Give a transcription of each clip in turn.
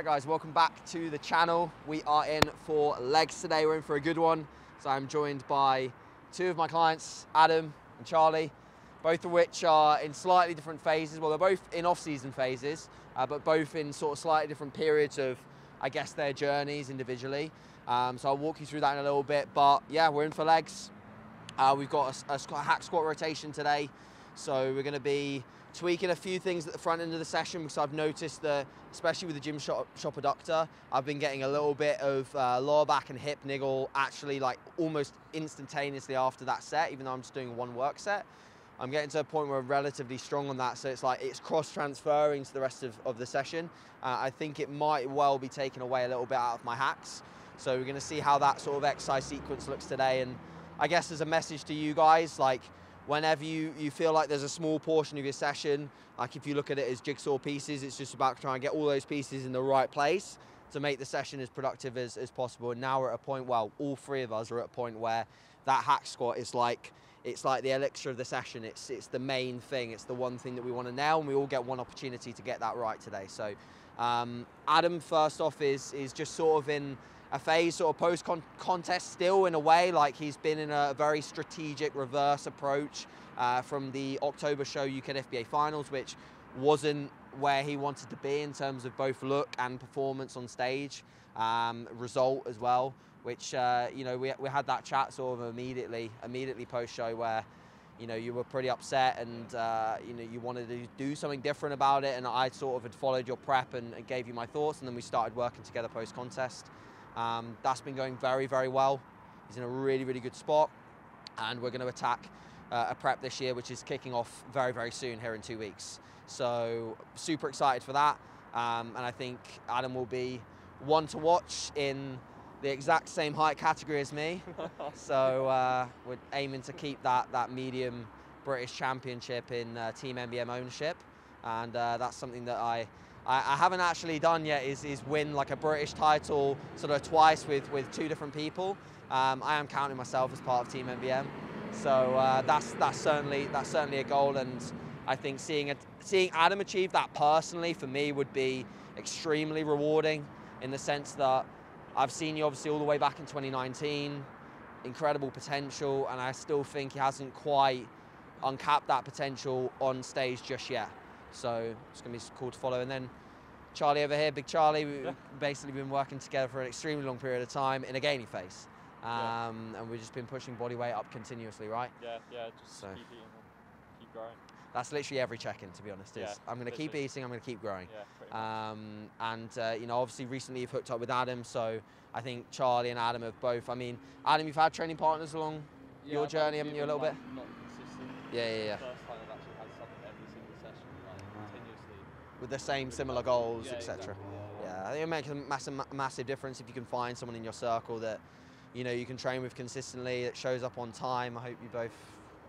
Hi guys, welcome back to the channel. We are in for legs today. We're in for a good one. So I'm joined by two of my clients, Adam and Charlie, both of which are in slightly different phases. Well, they're both in off-season phases, uh, but both in sort of slightly different periods of, I guess, their journeys individually. Um, so I'll walk you through that in a little bit. But yeah, we're in for legs. Uh, we've got a, a hack squat rotation today. So we're going to be tweaking a few things at the front end of the session because I've noticed that, especially with the gym shop, shop adductor, I've been getting a little bit of uh, lower back and hip niggle actually like almost instantaneously after that set, even though I'm just doing one work set. I'm getting to a point where I'm relatively strong on that, so it's like it's cross transferring to the rest of, of the session. Uh, I think it might well be taken away a little bit out of my hacks. So we're going to see how that sort of exercise sequence looks today. And I guess as a message to you guys, like whenever you, you feel like there's a small portion of your session, like if you look at it as jigsaw pieces, it's just about trying to get all those pieces in the right place to make the session as productive as, as possible. And now we're at a point, well, all three of us are at a point where that hack squat is like, it's like the elixir of the session. It's, it's the main thing. It's the one thing that we want to nail and we all get one opportunity to get that right today. So um, Adam, first off, is, is just sort of in a phase sort of post -con contest still in a way like he's been in a very strategic reverse approach uh, from the October show UK FBA finals which wasn't where he wanted to be in terms of both look and performance on stage um, result as well which uh, you know we, we had that chat sort of immediately immediately post show where you know you were pretty upset and uh, you know you wanted to do something different about it and I sort of had followed your prep and, and gave you my thoughts and then we started working together post contest um, that's been going very, very well. He's in a really, really good spot. And we're going to attack uh, a prep this year, which is kicking off very, very soon here in two weeks. So super excited for that. Um, and I think Adam will be one to watch in the exact same height category as me. so uh, we're aiming to keep that, that medium British championship in uh, Team MBM ownership. And uh, that's something that I I, I, haven't actually done yet is, is win like a British title sort of twice with, with two different people. Um, I am counting myself as part of Team MBM. So uh, that's, that's, certainly, that's certainly a goal and I think seeing, seeing Adam achieve that personally for me would be extremely rewarding in the sense that I've seen you obviously all the way back in 2019, incredible potential, and I still think he hasn't quite uncapped that potential on stage just yet. So it's going to be cool to follow. And then Charlie over here, Big Charlie, we've yeah. basically been working together for an extremely long period of time in a gainy phase. Um, yeah. And we've just been pushing body weight up continuously, right? Yeah, yeah, just so. keep eating and keep growing. That's literally every check-in, to be honest. Is yeah, I'm going to keep eating, I'm going to keep growing. Yeah, um, and, uh, you know, obviously recently you've hooked up with Adam, so I think Charlie and Adam have both, I mean, Adam, you've had training partners along yeah, your journey, haven't you, a little not, bit? Not consistent. Yeah, yeah, yeah. With the same similar goals, yeah, etc. Exactly. Yeah, yeah. I think it makes a massive, massive difference if you can find someone in your circle that you know you can train with consistently. That shows up on time. I hope you both.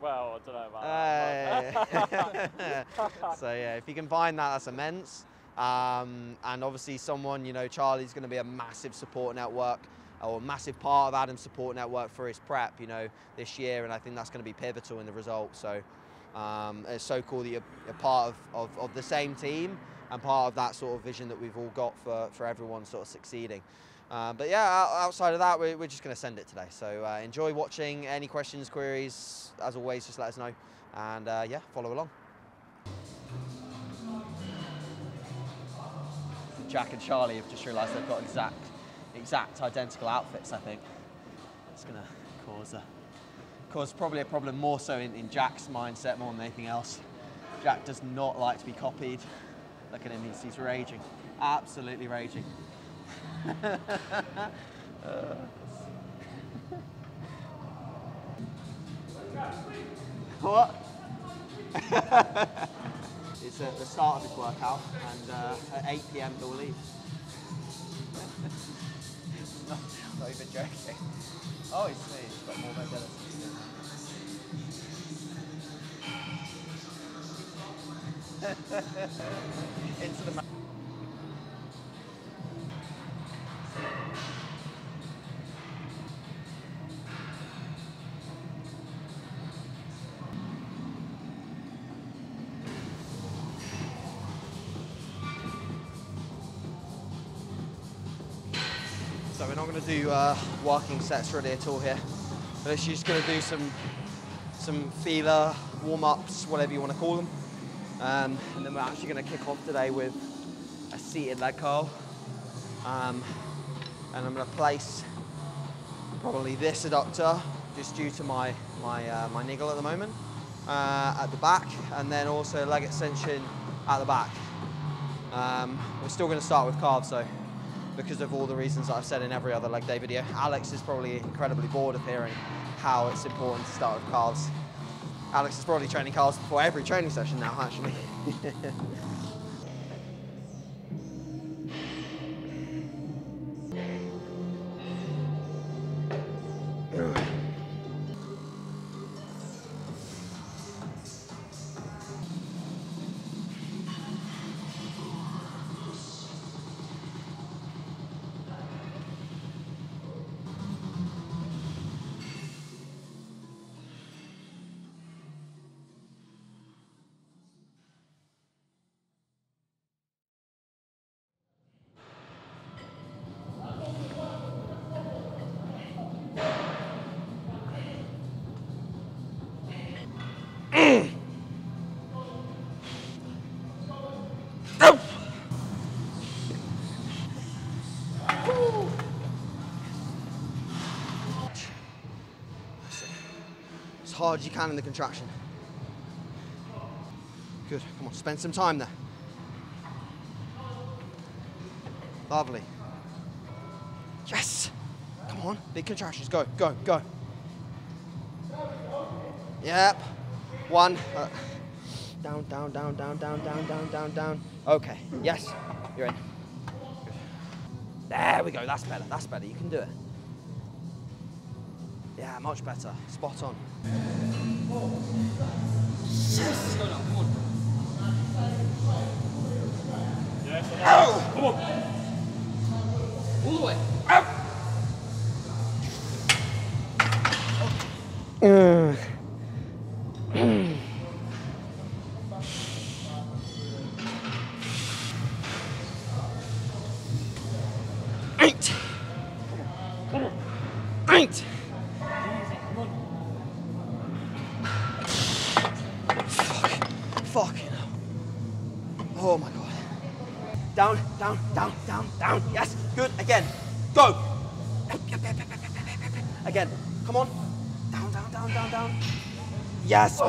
Well, I don't know about uh, that. so yeah, if you can find that, that's immense. Um, and obviously, someone you know, Charlie's going to be a massive support network or a massive part of Adam's support network for his prep, you know, this year, and I think that's going to be pivotal in the result. So. Um, it's so cool that you're, you're part of, of, of, the same team and part of that sort of vision that we've all got for, for everyone sort of succeeding. Uh, but yeah, outside of that, we're, we're just going to send it today. So uh, enjoy watching. Any questions, queries, as always, just let us know. And uh, yeah, follow along. Jack and Charlie have just realised they've got exact, exact identical outfits, I think. It's going to cause a cause probably a problem more so in, in Jack's mindset more than anything else. Jack does not like to be copied. Look at him, he's, he's raging. Absolutely raging. uh. what? it's at the start of his workout and uh, at 8 p.m. he'll leave. not, not even joking. Oh, he's, he's got more mobility. Into the So we're not going to do uh, working sets really at all here. But just going to do some some feeler warm-ups, whatever you want to call them. Um, and then we're actually going to kick off today with a seated leg curl. Um, and I'm going to place probably this adductor just due to my my uh, my niggle at the moment uh, at the back, and then also leg extension at the back. Um, we're still going to start with calves though, because of all the reasons that I've said in every other leg day video. Alex is probably incredibly bored of hearing how it's important to start with calves. Alex is probably training calves before every training session now, actually. hard as you can in the contraction. Good, come on, spend some time there. Lovely. Yes! Come on, big contractions, go, go, go. Yep, one. Uh, down, down, down, down, down, down, down, down, down. Okay, yes, you're in. Good. There we go, that's better, that's better, you can do it. Yeah, much better. Spot on. Yes! Come on. Come on. All the way.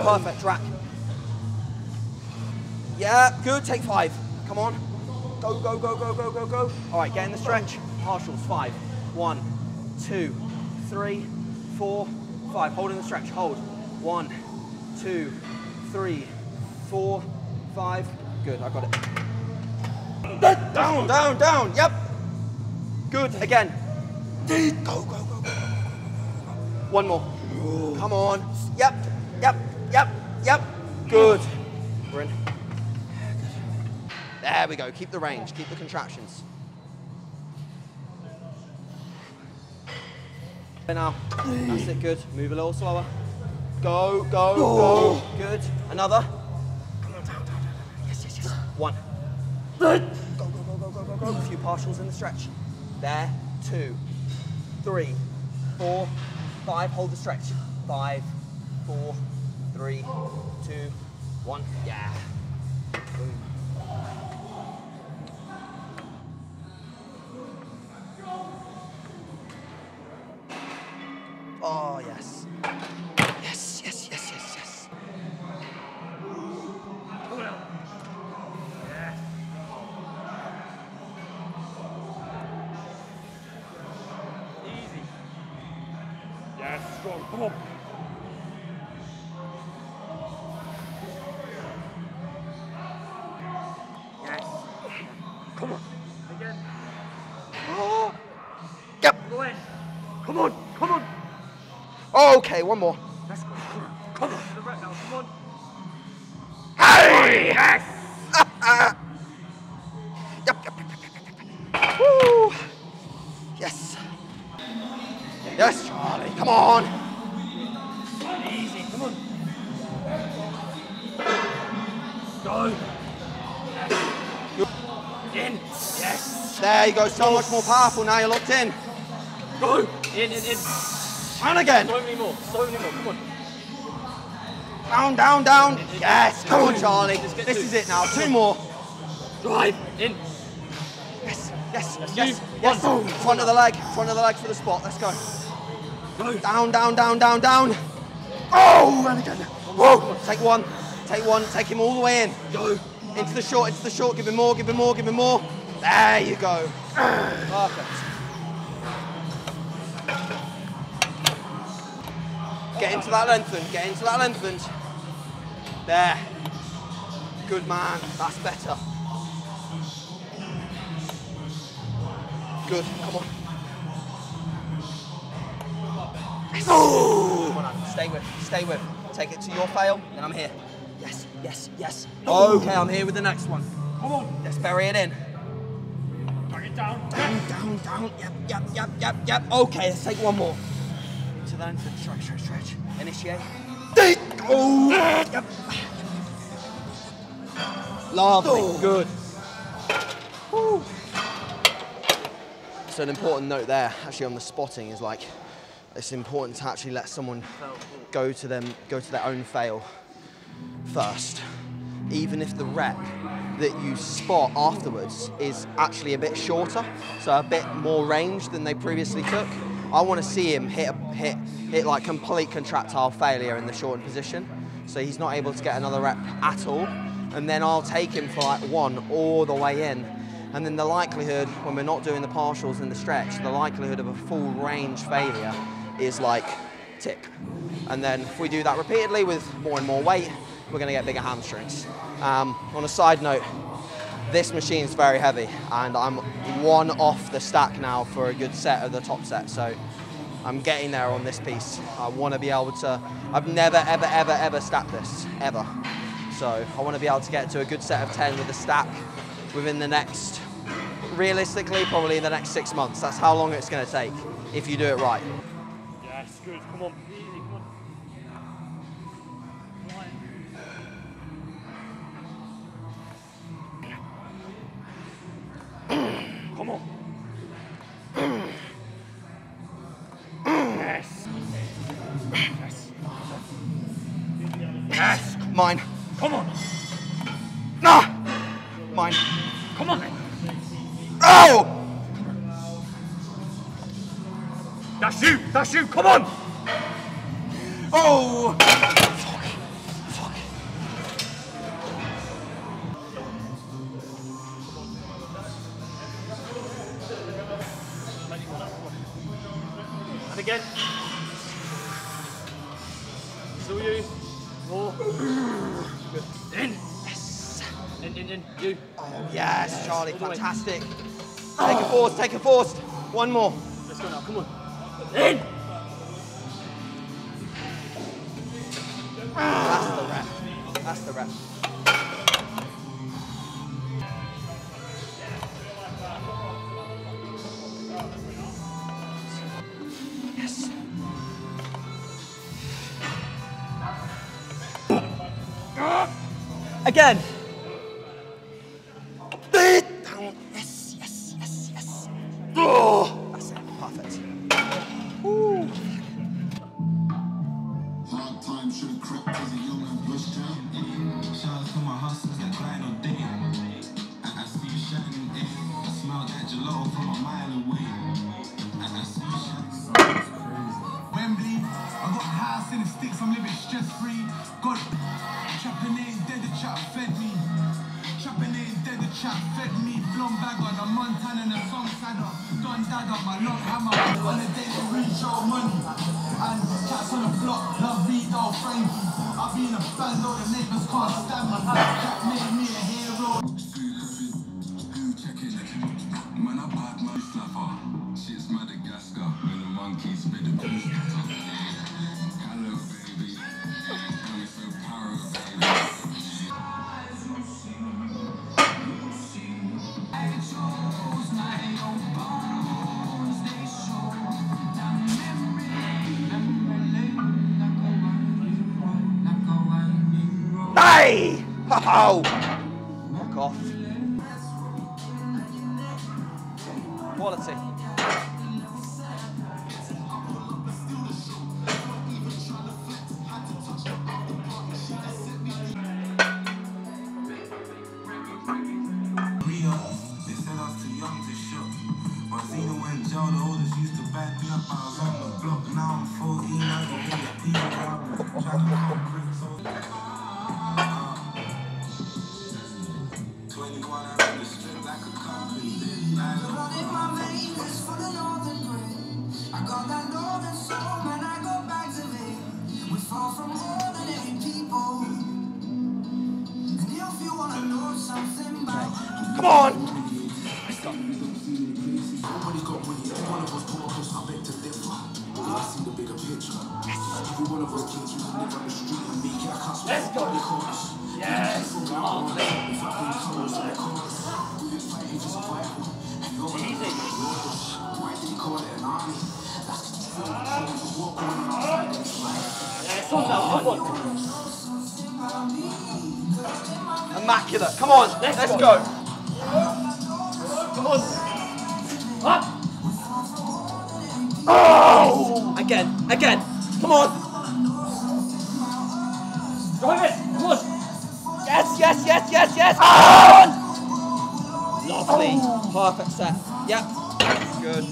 Perfect. Track. Yeah, good. Take five. Come on. Go, go, go, go, go, go, go. All right, get in the stretch. Partials. Five. One, two, three, four, five. Hold in the stretch. Hold. One, two, three, four, five. Good, I got it. Down, down, down. Yep. Good. Again. Go, go, go, go, One more. Come on. Yep, There we go. Keep the range. Keep the contractions. Now. That's it. Good. Move a little slower. Go, go, go. Oh. Good. Another. Come on, down, down, down. Yes, yes, yes. One. Go, go, go, go, go, go, go. A few partials in the stretch. There. Two. Three. Four. Five. Hold the stretch. Five. Four. Three. Two. One. Yeah. Boom. Okay, one more. Let's go. Come on. Come on. To the right now. Come on. Hey! Yes! yep, yep, yep, yep, yep, yep. Woo! Yes. Yes, Charlie, come on. Easy. Come on. Go. In. Yes. There you go, so much more powerful now, you're locked in. Go! In, in, in. And again. So many more. So many more. Come on. Down, down, down. Yes. Come on, Charlie. This is it now. Two more. Drive. In. Yes, yes, yes, yes. One. Front of the leg, front of the leg for the spot. Let's go. Go. Down, down, down, down, down. Oh, and again. Whoa. Take one, take one, take him all the way in. Go. Into the short, into the short. Give him more, give him more, give him more. There you go. Perfect. Get into that lengthened, get into that lengthened. There. Good man, that's better. Good, come on. Oh! Come on, Stay with, stay with. Take it to your fail, then I'm here. Yes, yes, yes. Okay, I'm here with the next one. Come on. Let's bury it in. Bring it down. Down, down, down. Yep, yep, yep, yep, yep. Okay, let's take one more. To end, stretch, stretch, stretch. Initiate. Oh, yep. Lovely, oh. good. Woo. So an important note there, actually on the spotting, is like it's important to actually let someone go to them, go to their own fail first, even if the rep that you spot afterwards is actually a bit shorter, so a bit more range than they previously took. I want to see him hit hit hit like complete contractile failure in the shortened position, so he's not able to get another rep at all, and then I'll take him for like one all the way in. And then the likelihood, when we're not doing the partials and the stretch, the likelihood of a full range failure is like tick. And then if we do that repeatedly with more and more weight, we're going to get bigger hamstrings. Um, on a side note, this machine is very heavy, and I'm one off the stack now for a good set of the top set. So I'm getting there on this piece. I want to be able to. I've never, ever, ever, ever stacked this ever. So I want to be able to get to a good set of 10 with a stack within the next, realistically, probably in the next six months. That's how long it's going to take if you do it right. Yes, good. Come on. Mine. Come on. Nah. Mine. Come on then. Oh! That's you. That's you. Come on. One more. Let's go now. Come on. In. That's the rep. That's the rep. Yes. Again. Hey! Every one of us kids live on the street and make it. Let's go. Yes. if I now. Come. Immaculate. Come on, Let's go. Again. Come on. Drive it. Come on. Yes, yes, yes, yes, yes. On! Lovely. Perfect set. Yep. Good.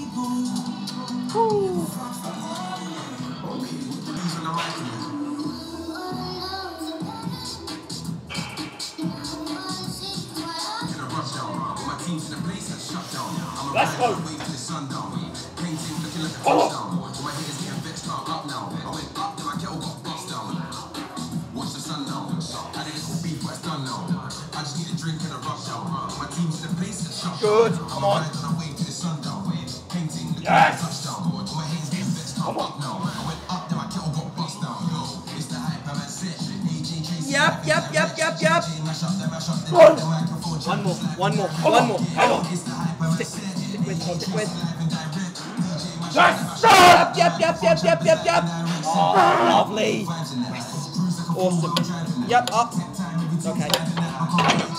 down. I'm a Let's go. Wait till it's sundown. Painting looking like a touchdown. My haters getting vexed, I'm up now. I went up, then my kettle got bust down. Watch the sun now. I did this beef, but it's done now. I just need a drink and a rush down. My team's in a place that's shut Good. down. Come I'm on. riding on a wave till it's sundown. Painting looking Yes. like a touchdown. My haters getting vexed, I'm up now. I went up, then my kettle got bust down. Yo, it's the hype, I'm at set. AJ Tracey. Yep, yep, yep, yep, yep. Mash up, then mash up, then One. One more, one more, one more. Come on. It's the hype, I'm at Stick, stick with, stick with. Yes. Yep, yep, yep, yep, yep, yep, yep. Oh, ah, lovely. Awesome. Yep, up. Okay.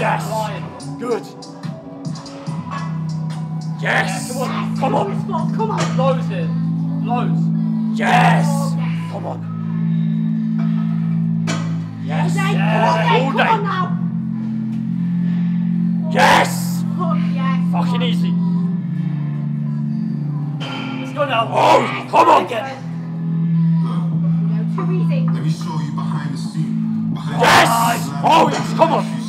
Yes. Good. Yes. Come on. Come on. Come on. Loads here. Loads. Yes. Come on. Yes. Jay, yes. come on, Jay, All come day. on now. Yes. Fuck yes. Fucking easy. Let's go now. Oh, come on. Again. No, too easy. Let me show you behind the scene. Behind Yes. the Oh, yes, come on.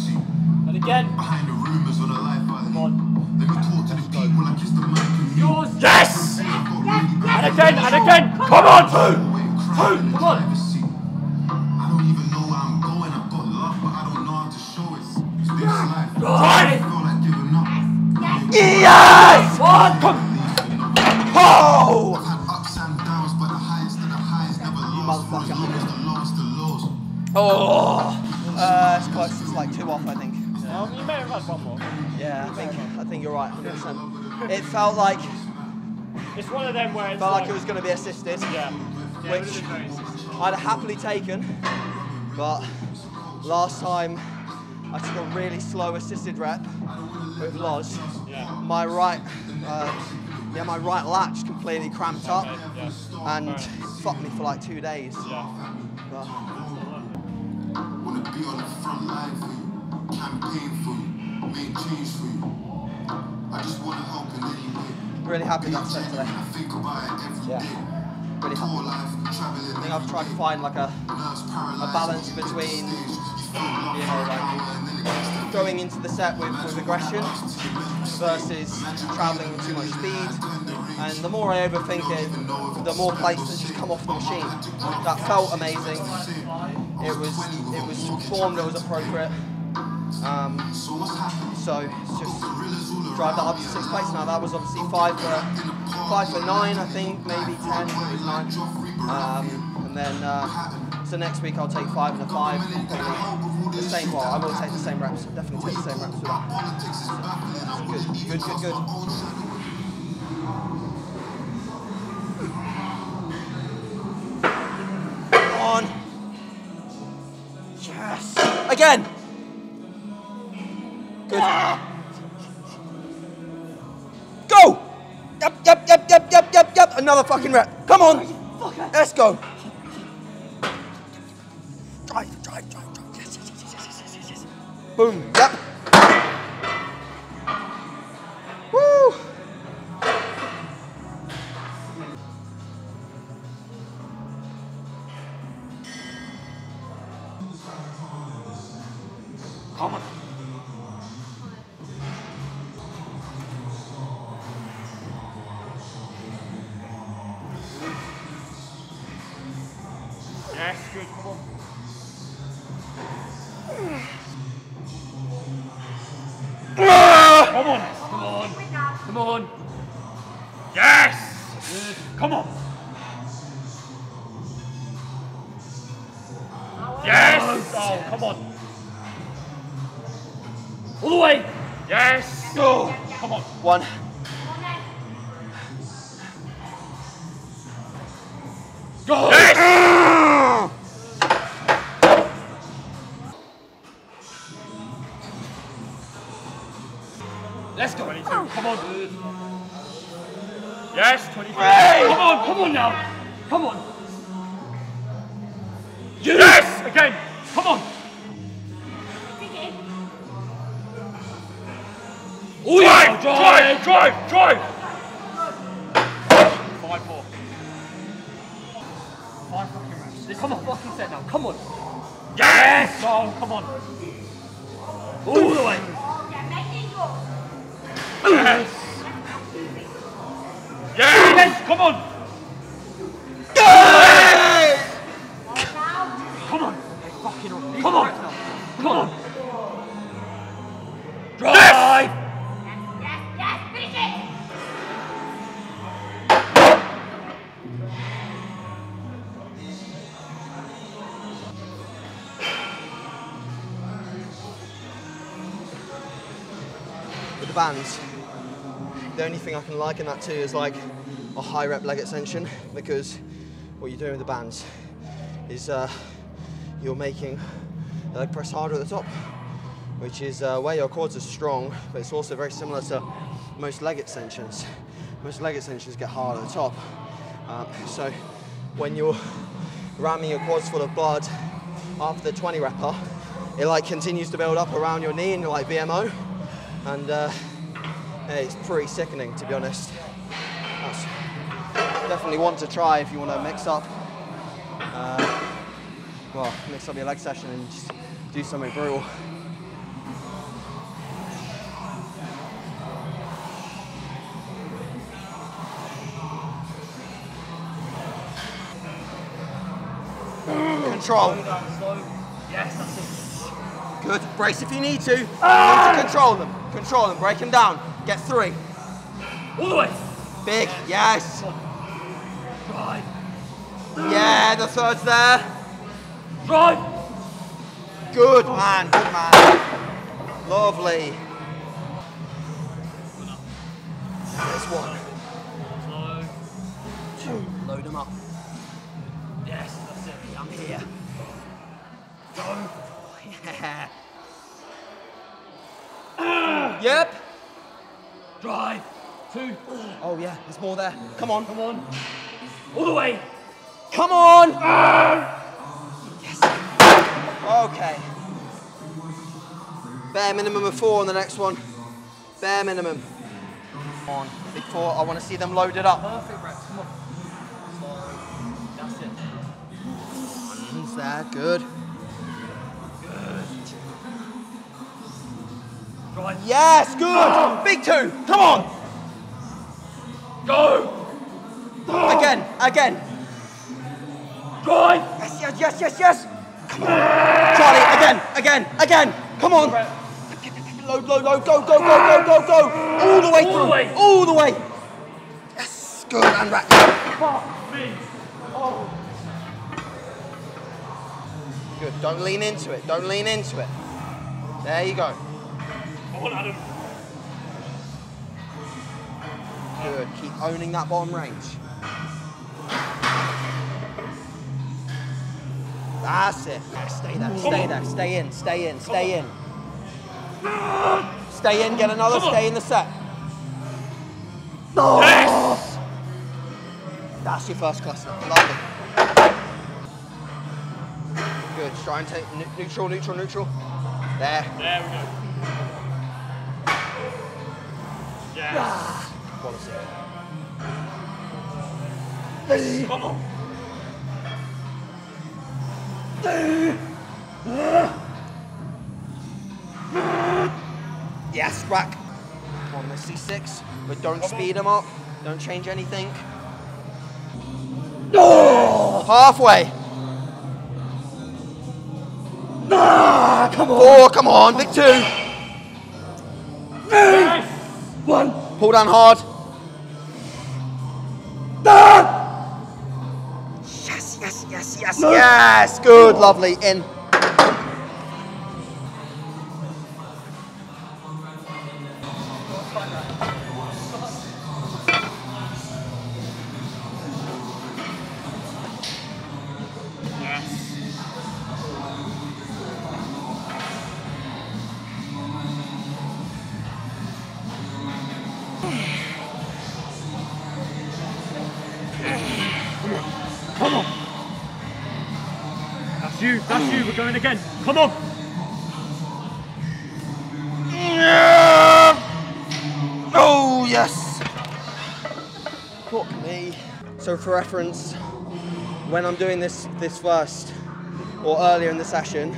I think you're right, 100%. It felt like It's one of them where it's felt like it was going to be assisted, Yeah. yeah which would've been very assisted. I'd have happily taken, but last time I took a really slow assisted rep with Loz. Yeah. My right, uh, yeah, my right latch completely cramped up Okay, yeah. and fucked me for like two days. Yeah. But Wanna be on the front line for you, campaign for you, make change for you. I just wanna help in any way. really happy that's it today. I think about it every Yeah. day. Really happy. life, I think I've tried to find like a paralyzed. balance between, you know, like going into the set with, with aggression versus traveling with too much speed. And the more I overthink it, the more places just come off the machine. That felt amazing. It was it was formed, it was appropriate. Um, So so just drive that up to sixth place. Now that was obviously five for five for nine, I think, maybe ten. Um, and then uh, so next week I'll take five and a five. The same. Well, I will take the same reps. Definitely take the same reps with that. Good, good, good, good. Come on. Yes. Again. Go! Yep, yep, yep, yep, yep, yep, yep. Another fucking rep. Come on. Let's go. Drive, drive, drive, drive. Yes, yes, yes, yes, yes, yes, yes. Boom. Yep. Go. Yes. Let's go. 22. Come on. Yes, 23. Come on, come on now. Come on. Yes. Again. Come on. Oh, yeah. Drive, drive, drive. Five, Come on, fucking set now. Come on. Yes. Oh, come on. All the way. Yes. Yes. Come on. Can liken that to is like a high rep leg extension because what you're doing with the bands is uh, you're making the leg press harder at the top, which is uh, where your quads are strong, but it's also very similar to most leg extensions. Most leg extensions get hard at the top. Um, so when you're ramming your quads full of blood after the 20 repper, it like continues to build up around your knee and you're like BMO. and uh, it's pretty sickening to be honest. That's definitely one to try if you want to mix up, uh, well, mix up your leg session and just do something brutal. Control. Yes, that's it. Good. Brace if you need to. You need to control them. Control them. Break them down. Get three. All the way. Big. Yes. Drive. Yeah, the third's there. Drive. Good man. Good man. Lovely. There's one. Slow. Two. Load them up. Yes, that's it. I'm here. Go. Yeah. Yep. Drive. Two. Oh yeah, there's more there. Come on. Come on. All the way. Come on. Yes. Okay. Bare minimum of four on the next one. Bare minimum. Come on. Big four. I want to see them loaded up. Perfect reps. Come on. That's it. One's there. Good. Drive. Yes. Good. Big two. Come on. Go. Again. Again. Drive. Yes. Yes. Yes. Yes. Yes. Come on. Charlie. Again. Again. Again. Come on. load, load, load, go, go, go, go, go, go. All the way All the through. way. All the way. Yes, good, and rack. Fuck me. Oh. Good, don't lean into it, don't lean into it. There you go. Come on, Adam. Good, keep owning that bottom range. That's it. Stay there, stay there, stay in, stay in, stay in. Stay in, get another, stay in the set. Yes! That's your first cluster. Lovely. Good. Try and take neutral, neutral, neutral. There. There we go. Yes. Ah. Quality. Come on. Yes, rack. On, see six. But don't speed them up. Don't change anything. No. Halfway. come on. Four, come on. Big two. Pull down hard. Yes, yes, yes, yes, yes. Good, lovely. In. That's you. We're going again. Come on. Oh, yes. Fuck me. So for reference, when I'm doing this this first or earlier in the session,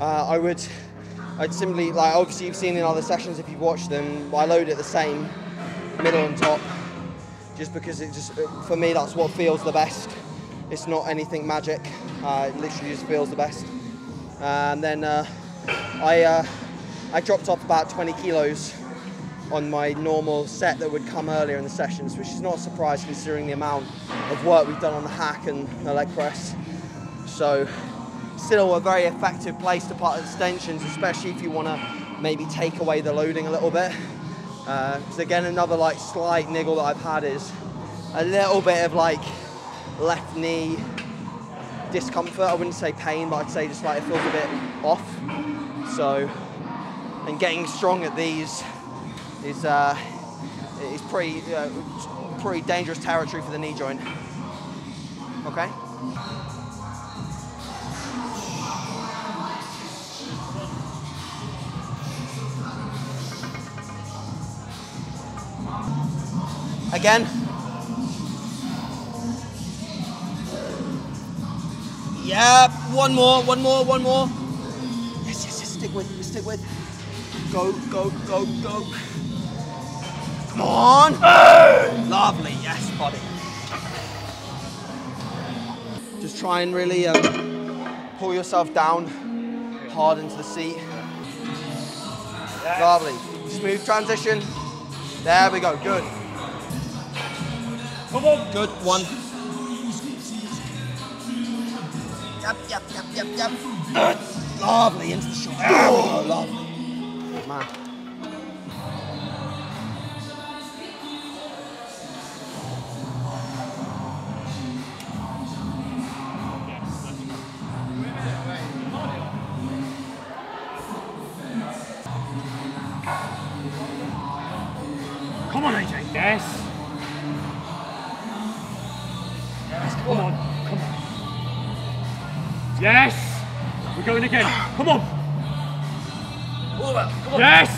uh, I would, I'd simply, like obviously you've seen in other sessions if you've watched them, I load it the same, middle and top, just because it just, for me that's what feels the best. It's not anything magic, uh, it literally just feels the best. And then uh, I, uh, I dropped off about 20 kilos on my normal set that would come earlier in the sessions, which is not a surprise considering the amount of work we've done on the hack and the leg press. So, still a very effective place to put extensions, especially if you want to maybe take away the loading a little bit. Because again, another like slight niggle that I've had is a little bit of like left knee discomfort. I wouldn't say pain, but I'd say just like it feels a bit off. So, and getting strong at these is uh, is pretty uh, pretty dangerous territory for the knee joint. Okay. Again. Yep. One more. One more. One more. Yes. Yes. Yes. Stick with. Stick with. Go. Go. Go. Go. Come on. Lovely. Yes, buddy. Just try and really um, pull yourself down hard into the seat. Lovely. Smooth transition. There we go. Good. Come on. Good. One. Yep, yep, yep, yep, yep. Lovely into the we go. Lovely. Good man. Yes.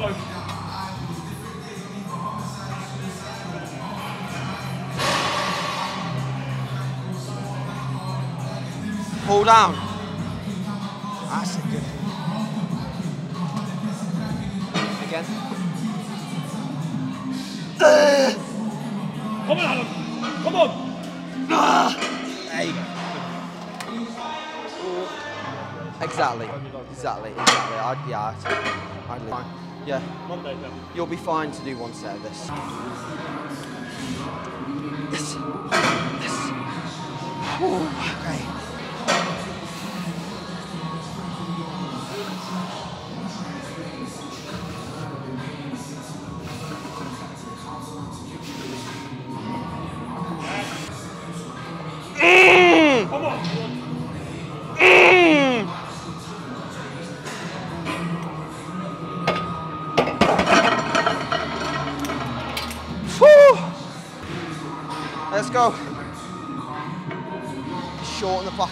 Let's go. Pull down. That's it, good. Again. Come on, Adam. Come on. There you go. Exactly. Exactly. Exactly. I, yeah. I, I'd fine. Yeah. Monday, then. You'll be fine to do one set of this. Ooh,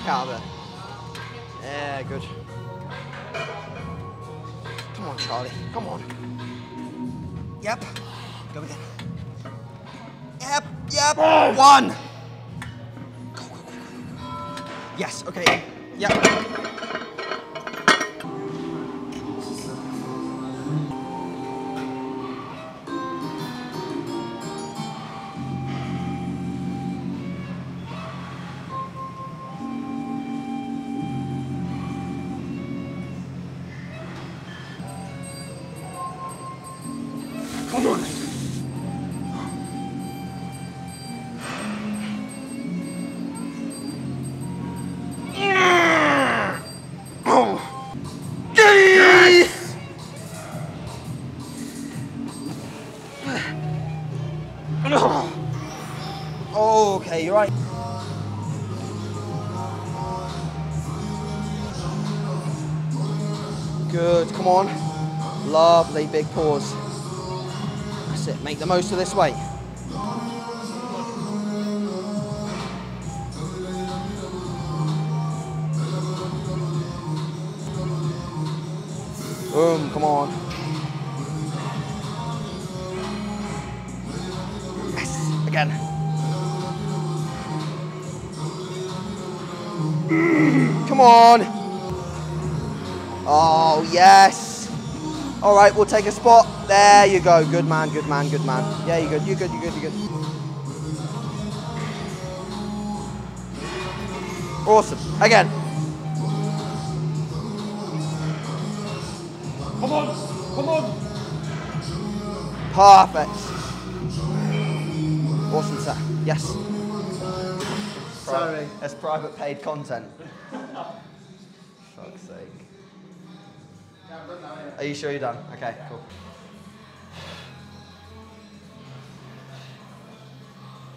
Shorten the fuck out of it. Yeah, good. Come on, Charlie. Come on. Yep. Go again. Yep. Yep. Oh! One. Go, go, go, go, go. Yes. Okay. Yep. Pause. That's it, make the most of this weight. Boom, come on. Yes, again. Come on. Oh, yes. All right, we'll take a spot. There you go. Good man, good man, good man. Yeah, you're good, you're good, you're good, you're good. Awesome. Again. Come on. Come on. Perfect. Awesome sir. Yes. Sorry. That's private paid content. Are you sure you're done? Okay, cool.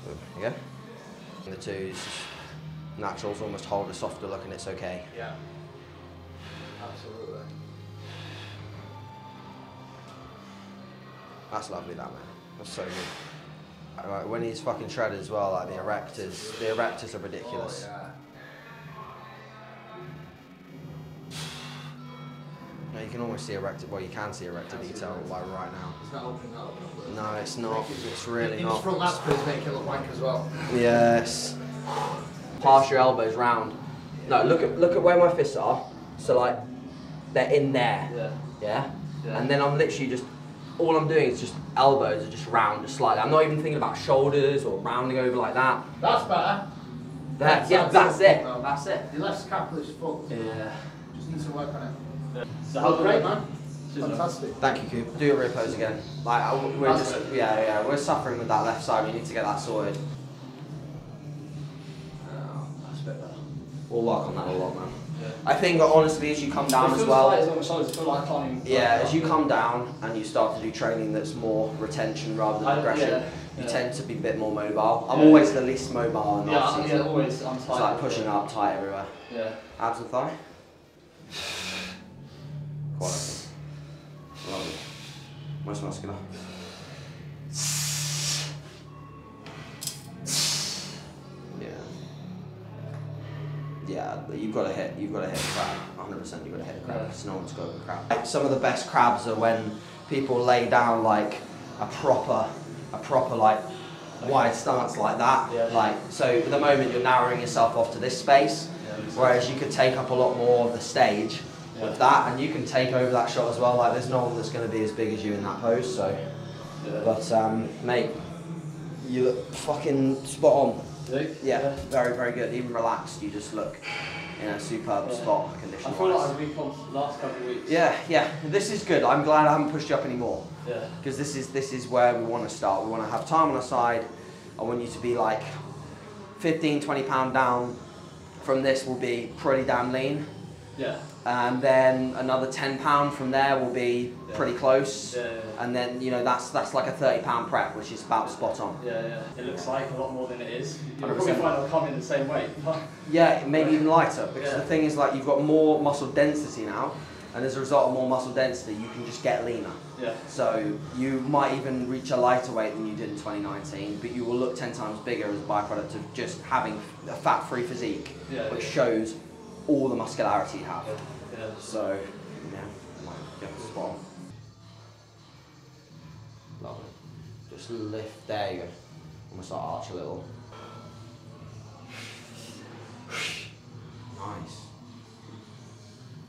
There you go. The twos, naturals almost hold a softer look and it's okay. Yeah. Absolutely. That's lovely, that man. That's so good. Right, when he's fucking shredded as well, like the erectors, the erectors are ridiculous. Oh, yeah. Can almost see erector. Well, you can see erector detail like right now. It's not opening up. No, it's not. It's really In not. front last pose make it look wank as well. Yes. Pass your elbows round. No, look at look at where my fists are. So like, they're in there. Yeah. Yeah. Yeah. And then I'm literally just. All I'm doing is just elbows are just round, just slightly. I'm not even thinking about shoulders or rounding over like that. That's better. That, yeah, That's- that's it. That's it. Your left scapula is fucked. Yeah. Just need to work on it. So Oh, how great, man. Fantastic. Thank you, Coop. Do your rear pose again. Like I- we're That's just it. yeah yeah we're suffering with that left side. We need to get that sorted. Oh, that's a bit better. We'll work on that a lot, man. Yeah. I think honestly, as you come down as well, Like, it's on my shoulders. I feel like I can't yeah, as you come down and you start to do training that's more retention rather than I- aggression, yeah, you yeah. tend to be a bit more mobile. I'm Yeah. always the least mobile in Yeah, off I'm- season. yeah, always. I'm tight. It's like pushing up tight everywhere. Yeah. Abs and thigh. Quality. Lovely. Most muscular. Yeah. yeah, you've got to hit, you've got to hit the crab. 100%, you've got to hit the crab. Yeah. no one's got a crab. Like, some of the best crabs are when people lay down like a proper, a proper like wide stance like that. Yeah. Like so, at the moment you're narrowing yourself off to this space, Yeah, makes whereas you could take up a lot more of the stage Yeah. with that, and you can take over that shot as well. Like there's no one that's going to be as big as you in that pose. So, Yeah. but um, mate, you look fucking spot on. Luke? Yeah, very, very good. Even relaxed, you just look in a superb Yeah. spot I condition feel like. I've the last couple of weeks. Yeah, yeah. This is good. I'm glad I haven't pushed you up anymore Yeah. because this is this is where we want to start. We want to have time on our side. I want you to be like 15, 20 pound down. From this will be pretty damn lean, Yeah. And then another 10 pound from there will be Yeah. pretty close. Yeah, yeah. And then you know that's that's like a 30 pound prep, which is about spot on. Yeah, yeah. It looks like a lot more than it is. You'll 100%. probably find it'll come in the same weight. Yeah, maybe even lighter because Yeah. the thing is like you've got more muscle density now, and as a result of more muscle density, you can just get leaner. yeah. So you might even reach a lighter weight than you did in 2019, but you will look 10 times bigger as a byproduct of just having a fat-free physique, Yeah, which yeah. shows all the muscularity you have. Yeah. So, yeah, like, yeah, spot on. Lovely. Just lift, there you go. Almost like arch a little. Nice.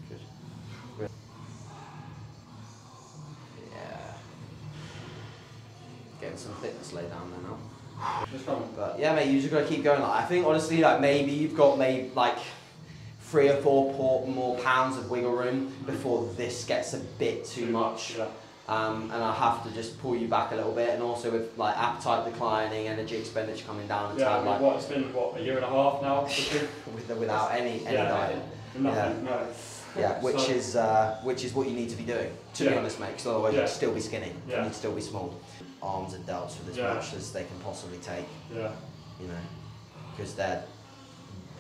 Good. Yeah. Getting some thickness laid down there now. Just. But yeah, mate, you just gotta keep going. Like, I think honestly, like maybe you've got maybe like three or four por- more pounds of wiggle room before this gets a bit too much. Um, and I have to just pull you back a little bit, and also with like appetite declining, energy expenditure coming down, and Yeah, I mean, like what, it's been, what, a year and a half now? with, without any any yeah, diet. nothing, no. Yeah, which So- is uh, which is what you need to be doing. To be honest, mate, because otherwise Yeah. you'd still be skinny. Yeah. You'd still be small. Arms and delts with as Yeah. much as they can possibly take. Yeah, You know, because they're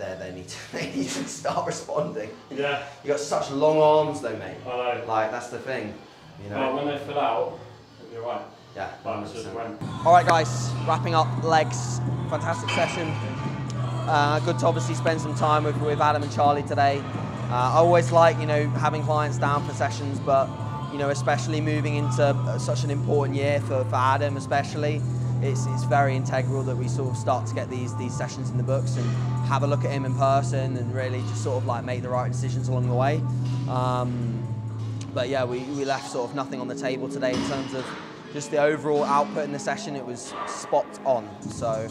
they they need to they need to start responding. yeah, You got such long arms though, mate. I know. Like that's the thing. You know. Well, when they fill out, it'll be alright. yeah. But it's just 100%. All right, guys, wrapping up legs. Fantastic session. Uh, good to obviously spend some time with, with Adam and Charlie today. Uh, I always like, you know, having clients down for sessions, but, you know, especially moving into uh, such an important year for, for Adam, especially, it's, it's very integral that we sort of start to get these, these sessions in the books and have a look at him in person and really just sort of like make the right decisions along the way. Um, but yeah, we, we left sort of nothing on the table today in terms of just the overall output in the session. It was spot on. So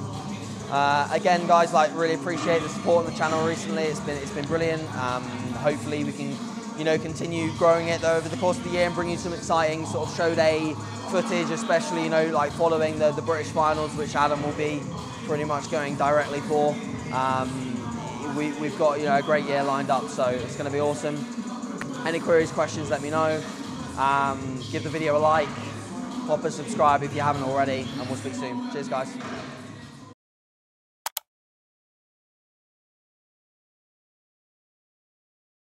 uh, again, guys, like really appreciate the support on the channel recently. It's been it's been brilliant. Um, hopefully, we can you know continue growing it over the course of the year and bring you some exciting sort of show day footage, especially you know like following the the British finals, which Adam will be pretty much going directly for. Um, we, we've got you know a great year lined up, so it's going to be awesome. Any queries, questions, let me know. Um, give the video a like, pop a subscribe if you haven't already, and we'll speak soon. Cheers, guys.